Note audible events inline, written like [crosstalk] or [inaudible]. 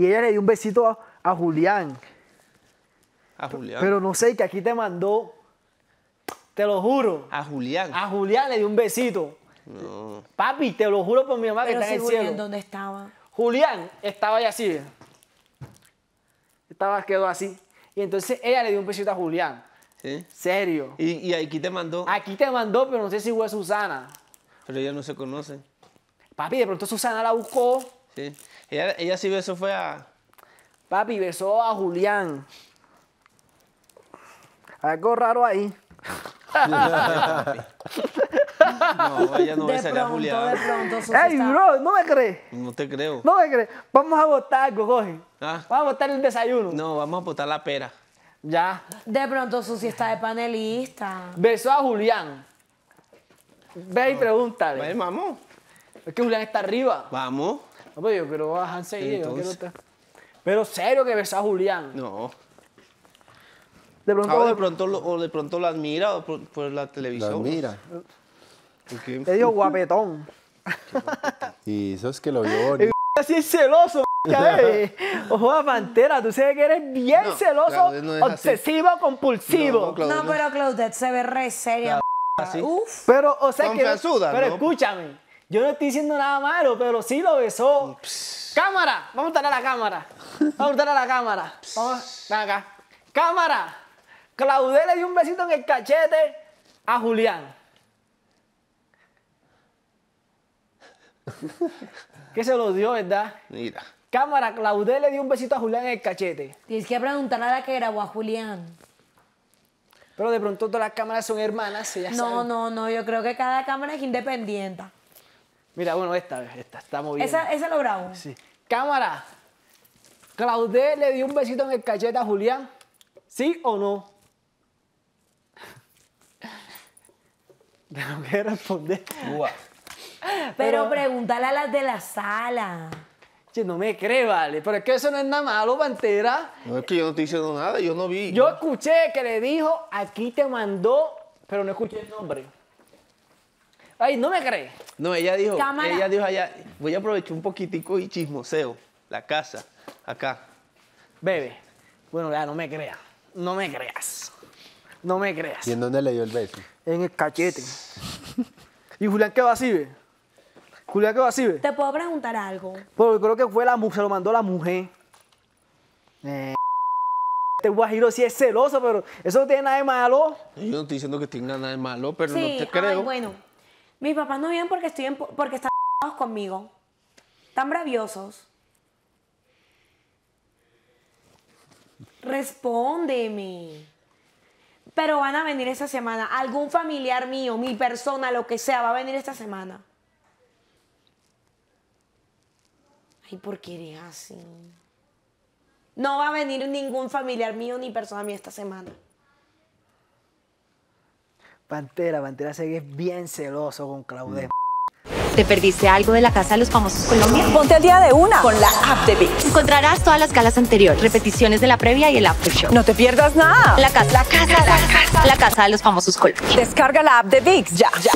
y ella le dio un besito a, a Julián. A Julián. Pero no sé, que aquí te mandó, te lo juro. a Julián. A Julián le dio un besito. No. Papi, te lo juro por mi mamá que está si en el Julián, cielo. ¿dónde estaba? Julián estaba ahí así. Estaba, quedó así. Y entonces ella le dio un besito a Julián. ¿Sí? Serio. Y, y aquí te mandó. Aquí te mandó, pero no sé si fue Susana. Pero ellos no se conocen. Papi, de pronto Susana la buscó. ¿Sí? Ella, ella sí besó fue a. Papi, besó a Julián. Algo raro ahí. No, ella no de besaría a Julián. de pronto. Susi ¡Ey, está- bro! ¿No me crees? No te creo. ¿No me crees? Vamos a votar algo, coge. Ah. Vamos a votar el desayuno. No, vamos a botar la pera. Ya. De pronto Susi está de panelista. Besó a Julián. Ve y pregúntale. Vaya, vamos. Es que Julián está arriba. Vamos. No, pero yo quiero bajar enseguida. yo quiero estar- Pero serio que besó a Julián. No. De pronto, Ah, de pronto lo, o de pronto la admira o por, por la Las televisión. mira. ¿Por qué? le dijo guapetón. Y eso es que lo vio bonito. [laughs] Así es celoso, [laughs] eh. Ojo a Pantera, tú sabes que eres bien No, celoso, Claudia no es así. obsesivo, compulsivo. No, Claudia No, no. pero Claudette se ve re seria. Así. Uf. Pero, o sea que. Confianzuda, Pero ¿no? escúchame, yo no estoy diciendo nada malo, pero sí lo besó. Cámara, vamos a estar a la cámara. Vamos a estar a la cámara. Vamos, ven acá. Cámara. Claudel le dio un besito en el cachete a Julián. ¿Qué se lo dio, verdad? Mira. Cámara, Claudel le dio un besito a Julián en el cachete. Tienes que preguntarle a la que grabó a Julián. Pero de pronto todas las cámaras son hermanas. ellas No, saben. no, no. Yo creo que cada cámara es independiente. Mira, bueno, esta esta, estamos bien. Esa, esa lo grabó. Sí. Cámara. ¿Claudel le dio un besito en el cachete a Julián? ¿Sí o no? [laughs] Tengo que responder. Ua. Pero, Pero- pregúntale a las de la sala. Che, no me cree, vale. Pero es que eso no es nada malo, Pantera. No es que yo no estoy diciendo nada, yo no vi. Yo escuché que le dijo, aquí te mandó, pero no escuché el nombre. Ay, no me cree. No, ella dijo, Cámara. ella dijo allá, voy a aprovechar un poquitico y chismoseo. La casa, acá. Bebe. Bueno, ya, no me creas. No me creas. No me creas. ¿Y en dónde le dio el beso? En el cachete. [laughs] ¿Y Julián qué va así, ve? Julián qué va así, ve? ¿Te puedo preguntar algo? Pero yo creo que fue la mujer, se lo mandó la mujer. Eh, este guajiro sí es celoso, pero eso no tiene nada de malo. Yo no estoy diciendo que tenga nada de malo, pero sí, no te ay, creo. bueno. Mis papás no vienen porque, estoy porque están conmigo. Están braviosos. Respóndeme. Pero van a venir esta semana. Algún familiar mío, mi persona, lo que sea, va a venir esta semana. Ay, ¿por qué eres así? No va a venir ningún familiar mío ni persona mía esta semana. Pantera, Pantera que es bien celoso con Claudette. ¿Te perdiste algo de la Casa de los Famosos Colombia? Ponte al día de una con la app de VIX. Encontrarás todas las galas anteriores, repeticiones de la previa y el after show. No te pierdas nada. La casa, la casa, la casa, la casa de los famosos Colombia. Descarga la app de VIX ya. ya.